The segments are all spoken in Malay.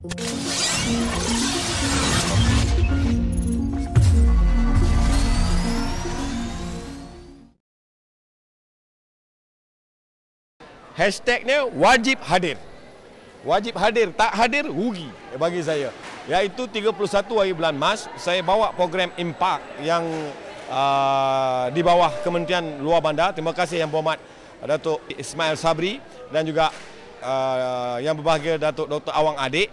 Hashtagnya wajib hadir. Wajib hadir, tak hadir rugi bagi saya. Iaitu 31 hari bulan Mac, saya bawa program Impak yang uh, di bawah Kementerian Luar Bandar. Terima kasih Yang Berhormat Datuk Ismail Sabri dan juga uh, yang berbahagia Datuk Dr. Awang Adik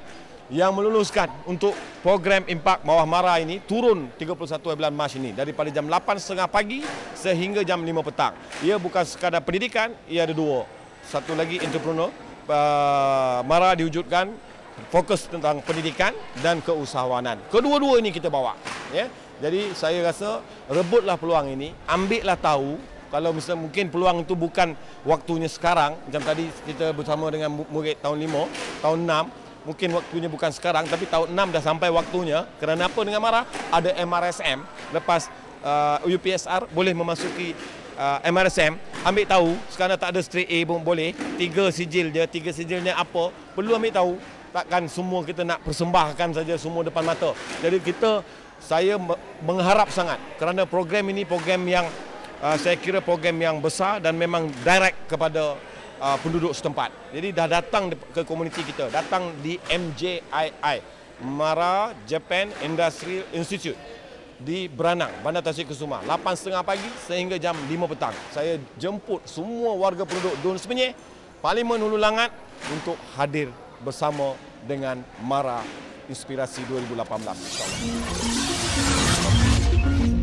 yang meluluskan untuk program Impak Bawah Mara ini turun 31 bulan Mac ini daripada jam 8.30 pagi sehingga jam 5 petang. Ia bukan sekadar pendidikan, ia ada dua. Satu lagi entrepreneur, uh, Mara diwujudkan fokus tentang pendidikan dan keusahawanan. Kedua-dua ini kita bawa. Ya? Jadi saya rasa rebutlah peluang ini, ambillah tahu kalau misalnya mungkin peluang itu bukan waktunya sekarang, macam tadi kita bersama dengan murid tahun 5, tahun 6, mungkin waktunya bukan sekarang tapi tahun 6 dah sampai waktunya. Kerana apa? Dengan marah ada MRSM lepas uh, UPSR boleh memasuki uh, MRSM ambil tahu sekarang tak ada straight A pun boleh. Tiga sijil je. Tiga sijilnya apa? Perlu ambil tahu. Takkan semua kita nak persembahkan saja semua depan mata. Jadi kita saya mengharap sangat. Kerana program ini program yang uh, saya kira program yang besar dan memang direct kepada uh, penduduk setempat. Jadi dah datang ke komuniti kita, datang di MJII, Mara Japan Industrial Institute di Beranang, Bandar Tasik Kusuma. 8.30 pagi sehingga jam 5 petang. Saya jemput semua warga penduduk Dun Semenyih, Parlimen Hulu Langat untuk hadir bersama dengan Mara Inspirasi 2018 insyaAllah.